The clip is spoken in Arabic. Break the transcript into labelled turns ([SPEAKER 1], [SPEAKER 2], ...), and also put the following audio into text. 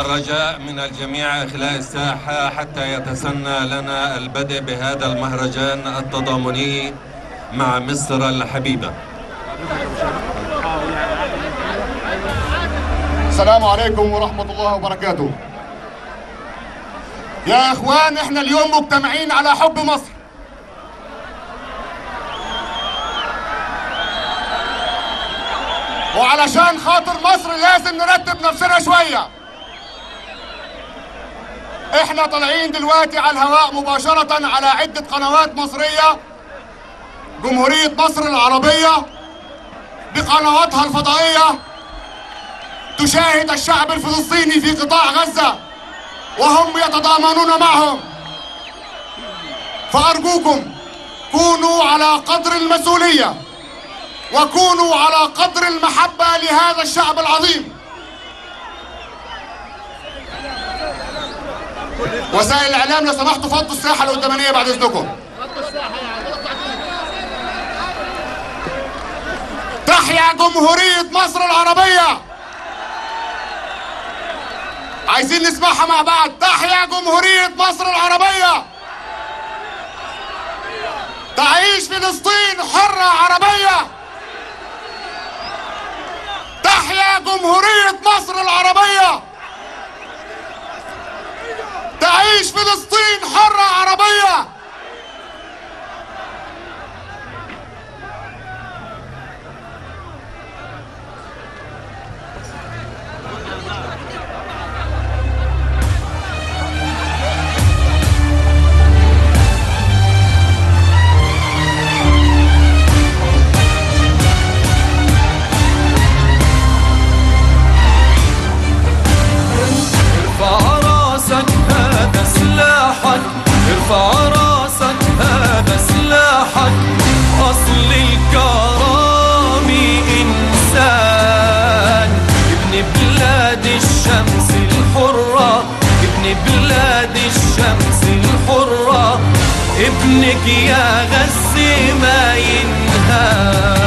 [SPEAKER 1] الرجاء من الجميع إخلاء الساحة حتى يتسنى لنا البدء بهذا المهرجان التضامني مع مصر الحبيبة.
[SPEAKER 2] السلام عليكم ورحمة الله وبركاته. يا إخوان إحنا اليوم مجتمعين على حب مصر. وعلشان خاطر مصر لازم نرتب نفسنا شوية. إحنا طالعين دلوقتي على الهواء مباشرة على عدة قنوات مصرية جمهورية مصر العربية بقنواتها الفضائية تشاهد الشعب الفلسطيني في قطاع غزة وهم يتضامنون معهم. فأرجوكم كونوا على قدر المسؤولية وكونوا على قدر المحبة لهذا الشعب العظيم. وسائل الإعلام لو سمحتوا فضوا الساحة القدامانية بعد إذنكم. تحيا جمهورية مصر العربية. عايزين نسمعها مع بعض. تحيا جمهورية مصر العربية. تعيش فلسطين حرة عربية. تحيا جمهورية مصر العربية. تعيش فلسطين حرة.
[SPEAKER 3] سلاحك ارفع راسك هذا سلاحك. أصل الكرام إنسان. ابن بلاد الشمس الحرة ابن بلاد الشمس الحرة. ابنك يا غزي ما ينهان